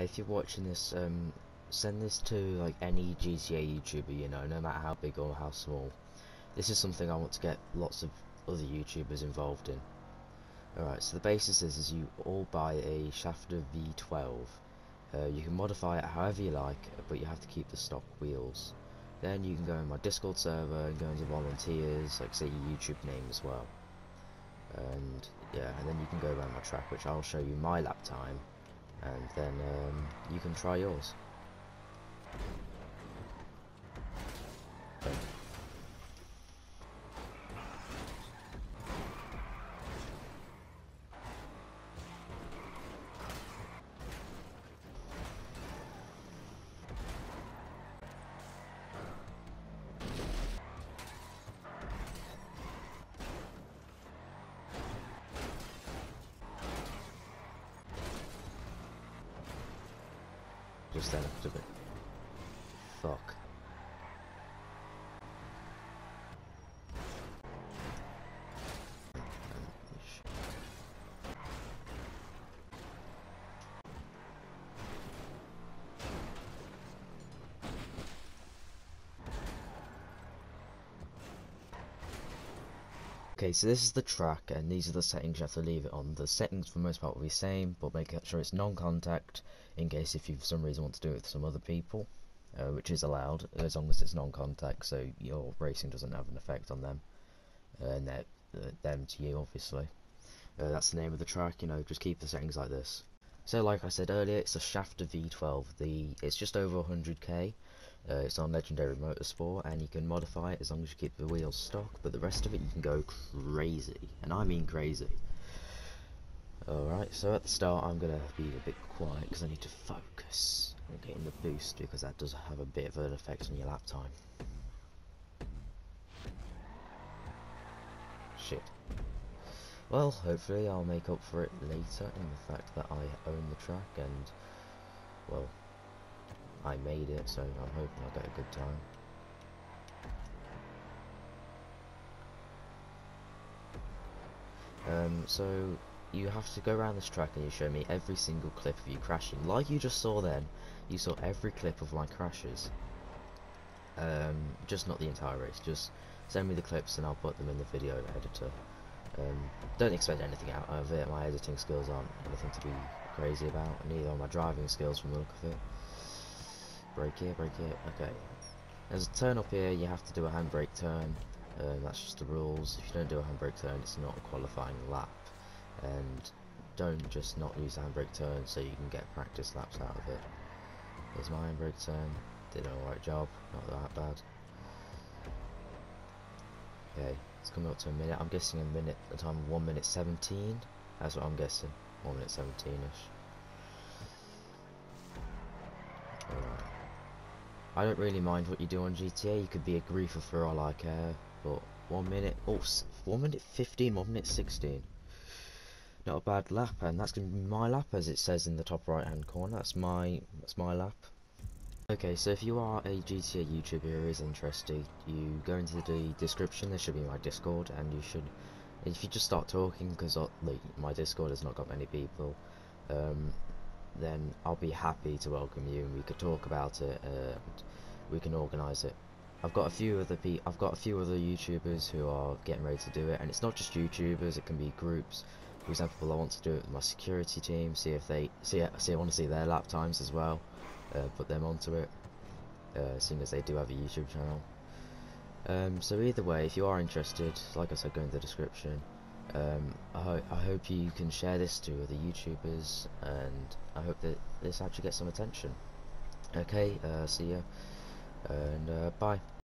If you're watching this, um, send this to like any GTA YouTuber you know, no matter how big or how small. This is something I want to get lots of other YouTubers involved in. Alright, so the basis is, is you all buy a Schafter V12. Uh, you can modify it however you like, but you have to keep the stock wheels. Then you can go in my Discord server and go into volunteers, like say your YouTube name as well. And yeah, and then you can go around my track, which I'll show you my lap time, and then um, you can try yours. Just stand up a bit. Fuck. Okay, so this is the track, and these are the settings you have to leave it on. The settings for the most part will be the same, but make sure it's non-contact, in case if you for some reason want to do it with some other people, uh, which is allowed, as long as it's non-contact, so your racing doesn't have an effect on them, uh, and uh, them to you, obviously. Uh, that's the name of the track, you know, just keep the settings like this. So like I said earlier, it's a Schafter V12, the it's just over 100k, uh, it's on Legendary Motorsport and you can modify it as long as you keep the wheels stock, but the rest of it you can go crazy, and I mean crazy. Alright, so at the start I'm going to be a bit quiet because I need to focus on getting the boost because that does have a bit of an effect on your lap time. Shit. Well, hopefully I'll make up for it later in the fact that I own the track and, well, I made it, so I'm hoping I'll get a good time. Um, so you have to go around this track and you show me every single clip of you crashing. Like you just saw then, you saw every clip of my crashes. Um, just not the entire race, just send me the clips and I'll put them in the video editor. Um, don't expect anything out of it, my editing skills aren't anything to be crazy about, neither are my driving skills from the look of it. Brake here, brake here, okay. There's a turn up here, you have to do a handbrake turn, um, that's just the rules. If you don't do a handbrake turn, it's not a qualifying lap. And don't just not use the handbrake turn so you can get practice laps out of it. Here's my handbrake turn, did an alright job, not that bad. Okay, it's coming up to a minute. I'm guessing a minute, the time of 1 minute 17. That's what I'm guessing. 1 minute 17 ish. I don't really mind what you do on GTA. You could be a griefer for all I care. But 1 minute, oh, 1 minute 15, 1 minute 16. Not a bad lap, and that's going to be my lap as it says in the top right hand corner. That's my, that's my lap. Okay, so if you are a GTA YouTuber who is interested, you go into the description, there should be my Discord, and you should, if you just start talking, because uh, like, my Discord has not got many people, um, then I'll be happy to welcome you, and we could talk about it, and we can organise it. I've got a few other pe I've got a few other YouTubers who are getting ready to do it, and it's not just YouTubers; it can be groups. For example, I want to do it with my security team, see if they see see I want to see their lap times as well uh, put them onto it, uh, seeing as they do have a YouTube channel. Um, so either way, if you are interested, like I said, go in the description. Um, I, ho I hope you can share this to other YouTubers, and I hope that this actually gets some attention. Okay, uh, see ya, and uh, bye.